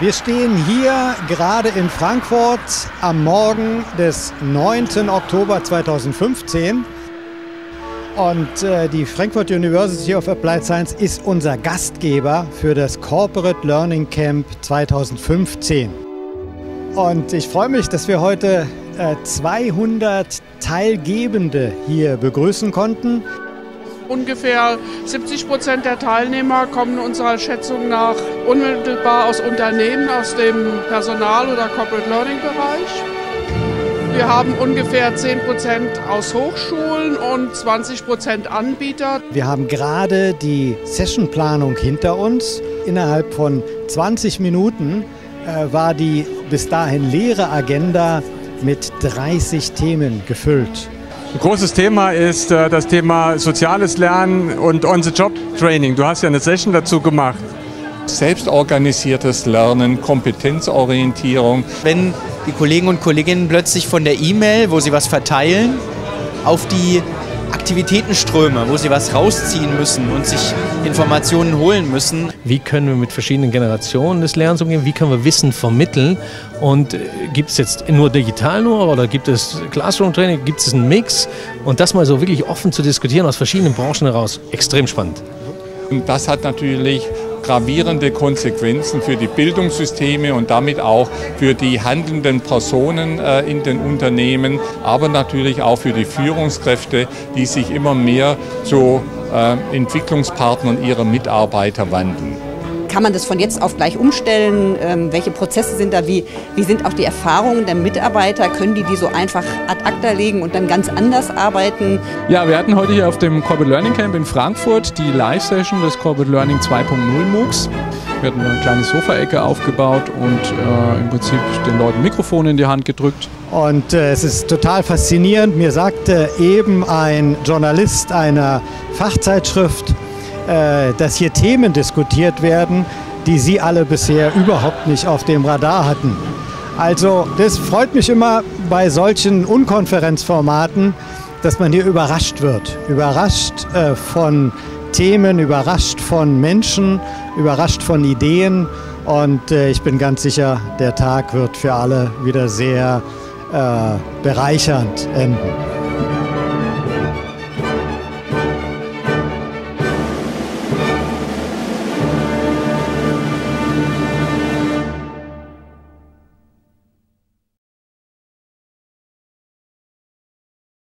Wir stehen hier gerade in Frankfurt am Morgen des 9. Oktober 2015. Und äh, die Frankfurt University of Applied Science ist unser Gastgeber für das Corporate Learning Camp 2015. Und ich freue mich, dass wir heute äh, 200 Teilgebende hier begrüßen konnten. Ungefähr 70 Prozent der Teilnehmer kommen unserer Schätzung nach unmittelbar aus Unternehmen, aus dem Personal- oder Corporate Learning-Bereich. Wir haben ungefähr 10 Prozent aus Hochschulen und 20 Prozent Anbieter. Wir haben gerade die Sessionplanung hinter uns. Innerhalb von 20 Minuten äh, war die bis dahin leere Agenda mit 30 Themen gefüllt. Ein großes Thema ist äh, das Thema soziales Lernen und On-the-Job-Training. Du hast ja eine Session dazu gemacht. Selbstorganisiertes Lernen, Kompetenzorientierung. Wenn die Kollegen und Kolleginnen plötzlich von der E-Mail, wo sie was verteilen, auf die Aktivitätenströme, wo sie was rausziehen müssen und sich Informationen holen müssen. Wie können wir mit verschiedenen Generationen des Lernens umgehen? Wie können wir Wissen vermitteln? Und äh, gibt es jetzt nur digital nur oder gibt es Classroom-Training? Gibt es einen Mix? Und das mal so wirklich offen zu diskutieren aus verschiedenen Branchen heraus, extrem spannend. Und das hat natürlich gravierende Konsequenzen für die Bildungssysteme und damit auch für die handelnden Personen äh, in den Unternehmen, aber natürlich auch für die Führungskräfte, die sich immer mehr zu äh, Entwicklungspartnern ihrer Mitarbeiter wandeln. Kann man das von jetzt auf gleich umstellen? Ähm, welche Prozesse sind da? Wie, wie sind auch die Erfahrungen der Mitarbeiter? Können die die so einfach ad acta legen und dann ganz anders arbeiten? Ja, wir hatten heute hier auf dem Corporate Learning Camp in Frankfurt die Live-Session des Corporate Learning 2.0 MOOCs. Wir hatten eine kleine Sofaecke aufgebaut und äh, im Prinzip den Leuten Mikrofone in die Hand gedrückt. Und äh, es ist total faszinierend. Mir sagte eben ein Journalist einer Fachzeitschrift, äh, dass hier Themen diskutiert werden, die Sie alle bisher überhaupt nicht auf dem Radar hatten. Also das freut mich immer bei solchen Unkonferenzformaten, dass man hier überrascht wird. Überrascht äh, von Themen, überrascht von Menschen, überrascht von Ideen. Und äh, ich bin ganz sicher, der Tag wird für alle wieder sehr äh, bereichernd enden.